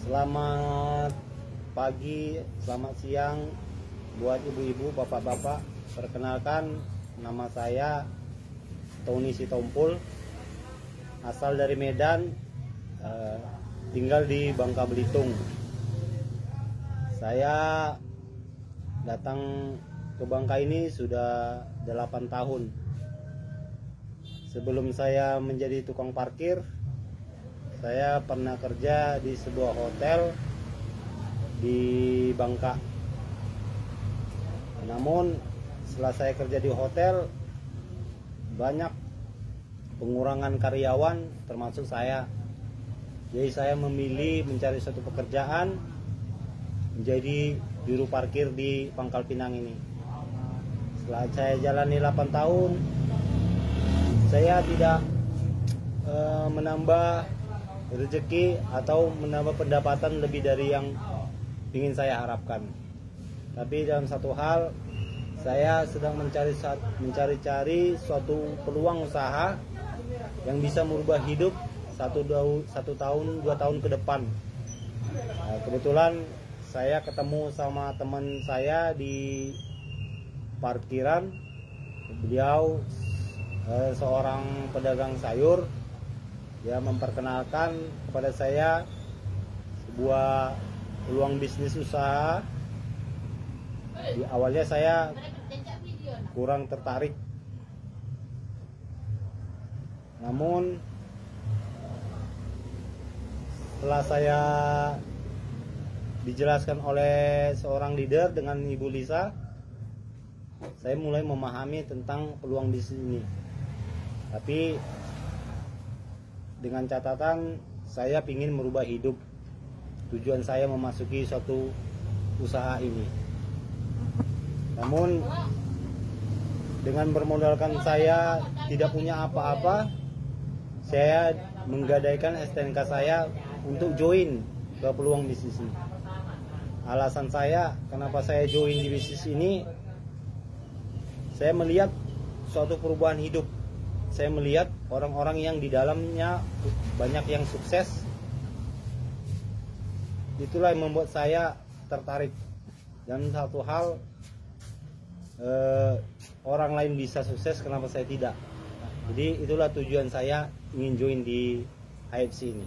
Selamat pagi, selamat siang buat ibu-ibu, bapak-bapak. Perkenalkan nama saya Tony Sitompul, asal dari Medan, eh, tinggal di Bangka Belitung. Saya datang ke Bangka ini sudah 8 tahun. Sebelum saya menjadi tukang parkir, saya pernah kerja di sebuah hotel di Bangka. Namun setelah saya kerja di hotel banyak pengurangan karyawan termasuk saya. Jadi saya memilih mencari suatu pekerjaan menjadi juru parkir di Pangkal Pinang ini. Setelah saya jalani 8 tahun, saya tidak e, menambah rezeki atau menambah pendapatan lebih dari yang ingin saya harapkan. Tapi dalam satu hal, saya sedang mencari mencari-cari suatu peluang usaha yang bisa merubah hidup satu, satu tahun dua tahun ke depan. Nah, kebetulan saya ketemu sama teman saya di parkiran. Beliau eh, seorang pedagang sayur dia memperkenalkan kepada saya sebuah peluang bisnis usaha. Di awalnya saya kurang tertarik. Namun setelah saya dijelaskan oleh seorang leader dengan Ibu Lisa saya mulai memahami tentang peluang bisnis ini. Tapi dengan catatan saya ingin merubah hidup. Tujuan saya memasuki suatu usaha ini. Namun dengan bermodalkan saya tidak punya apa-apa saya menggadaikan STNK saya untuk join ke peluang bisnis ini. Alasan saya kenapa saya join di bisnis ini saya melihat suatu perubahan hidup saya melihat orang-orang yang di dalamnya banyak yang sukses. Itulah yang membuat saya tertarik. Dan satu hal eh, orang lain bisa sukses kenapa saya tidak? Jadi itulah tujuan saya ingin join di HFC ini.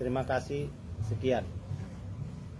Terima kasih sekian